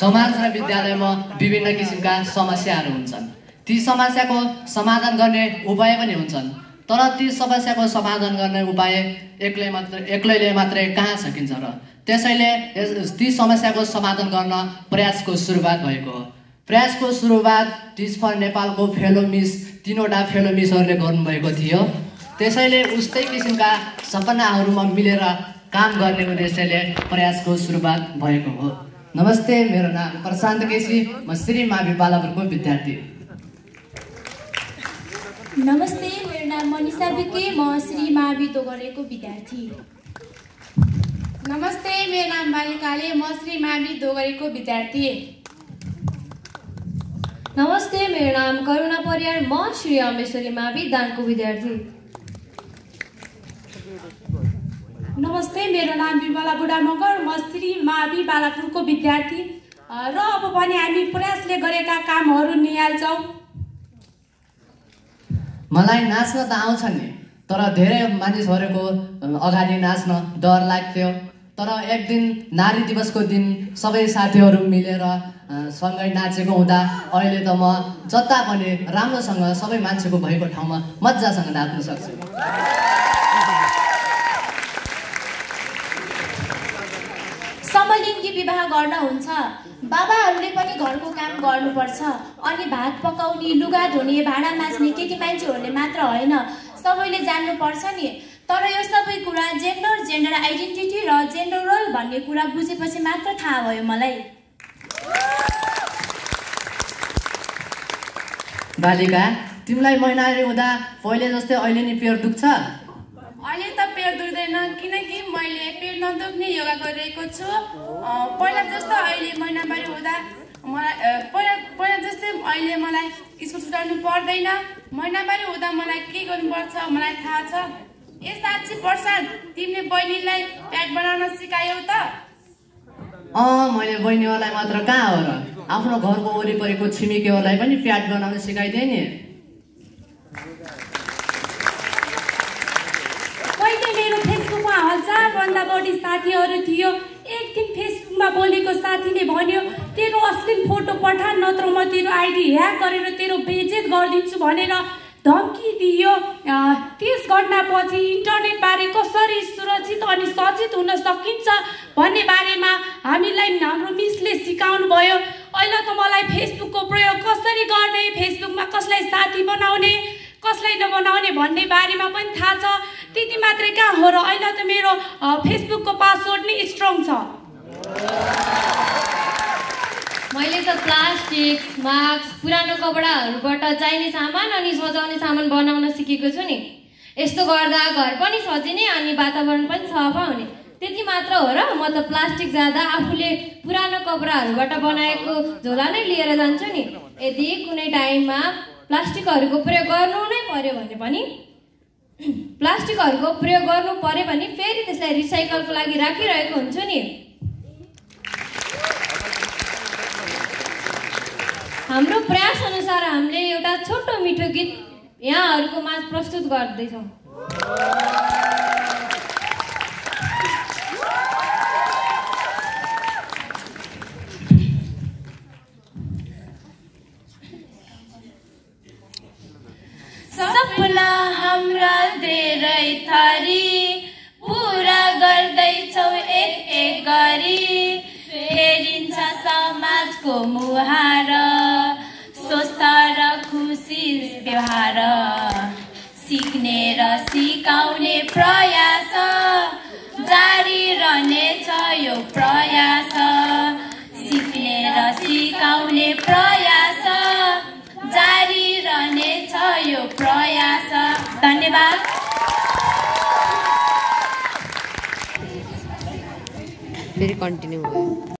समाज र विद्यालयमा विभिन्न किसिमका समस्याहरू हुन्छन्। ती समस्याको समाधान गर्ने उपाय पनि हुन्छन्। तर ती समस्याको समाधान गर्ने उपाय एक्लै मात्र एक्लैले मात्रै कहाँ सकिन्छ र त्यसैले यस- ती समस्याको समाधान गर्न प्रयासको सुरुवात भएको हो। प्रयासको सुरुवात टिच फर नेपालको फेलो मिस तिनवटा फेलो मिसहरूले गर्नुभएको थियो। त्यसैले उस्तै किसिमका सपनाहरूमा मिलेर काम गर्ने उद्देश्यले प्रयासको सुरुवात भएको हो। नमस्ते मेरो नाम प्रशान्त केसी म श्री मावि बालापुरको विद्यार्थी। नमस्ते मेरो नाम मनिषा विके म श्री महावि दोगरेको विद्यार्थी। नमस्ते मेरो नाम बालिकाले म श्री मावि दोगरेको विद्यार्थी। नमस्ते मेरो नाम करुणा परियार म श्री अम्बेश्वरी मावि दाङको विद्यार्थी। नमस्ते मेरो नाम विमला बुढा मगर म श्री मावि बालापुरको विद्यार्थी। र अब पनि हामी प्रयासले गरेका कामहरू निहाल्छौँ। मलाई नाच्न त आउँछ नि तर धेरै मानिसहरूको अगाडि नाच्न डर लाग्थ्यो। तर एक दिन नारी दिवसको दिन सबै साथीहरू मिलेर सँगै नाचेको हुँदा अहिले त म जता पनि राम्रोसँग सबै मान्छेको भएको ठाउँमा मजासँग नाच्न सक्छु। समलिङ्गी विवाह गर्न हुन्छ। बाबाहरूले पनि घरको काम गर्नुपर्छ। अनि भात पकाउने लुगा धुने भाँडा माझ्ने केटी मान्छेहरूले मात्र होइन। सबैले जान्नुपर्छ नि। तर यो सबै कुरा जेन्डर जेन्डर आइडेन्टिटी र जेन्डर रोल भन्ने कुरा बुझेपछि मात्र थाहा भयो मलाई। बालिका तिमीलाई महिनारी हुँदा पहिले जस्तै अहिले नि पेट दुख्छ? दुख्दैन किनकि मैले पेट नदुख्ने योगा गरिरहेको छु। पहिला जस्तो अहिले महिनावारी हुँदा मलाई पहिला पहिला जस्तै अहिले मलाई स्कुल छुटाउनु पर्दैन। महिनावारी हुँदा मलाई के गर्नुपर्छ मलाई थाहा छ। ए साँच्ची प्रसाद तिमीले बहिनीलाई प्याट बनाउन सिकायौ त। अँ मैले बहिनीहरूलाई मात्र कहाँ हो र? आफ्नो घरको वरिपरिको छिमेकीहरूलाई पनि प्याट बनाउन सिकाइदिएँ नि पहिले मेरो फेसबुकमा हजारभन्दा बढी साथीहरू थियो। एक दिन फेसबुकमा बोलेको साथीले भन्यो तेरो अश्लील फोटो पठा नत्र म तेरो आइडी ह्याक गरेर तेरो बेजेत गरिदिन्छु भनेर धम्की दियो। त्यस घटनापछि इन्टरनेटबारे कसरी सुरक्षित अनि सचेत हुन सकिन्छ भन्ने बारेमा हामीलाई हाम्रो मिसले सिकाउनु भयो अहिले त मलाई फेसबुकको प्रयोग कसरी गर्ने फेसबुकमा कसलाई साथी बनाउने कसलाई नबनाउने भन्ने बारेमा पनि थाहा छ। त्यति मात्रै कहाँ हो र अहिले त मेरो फेसबुकको पासवर्ड नै स्ट्रङ छ। मैले त प्लास्टिक मास्क पुरानो कपडाहरूबाट चाहिने सामान अनि सजाउने सामान बनाउन सिकेको छु नि। यस्तो गर्दा घर पनि सजिने अनि वातावरण पनि सफा हुने। त्यति मात्र हो र म त प्लास्टिक जाँदा आफूले पुरानो कपडाहरूबाट बनाएको झोला नै लिएर जान्छु नि। यदि कुनै टाइममा प्लास्टिकहरूको प्रयोग गर्नु नै पर्यो भने पनि प्लास्टिकहरूको प्रयोग गर्नु पर्यो भने फेरि त्यसलाई रिसाइकलको लागि राखिरहेको हुन्छु नि। हाम्रो प्रयास अनुसार हामीले एउटा छोटो मिठो गीत यहाँहरूको माझ प्रस्तुत गर्दैछौँ। सपना हाम्रा धेरै थरी। पुरा गर्दैछौ एक एक गरी। फेरिन्छ समाजको मुहार। स्वस्थ र खुसी व्यवहार। सिक्ने र सिकाउने प्रयास। धन्यवाद फेरि कन्टिन्यू भयो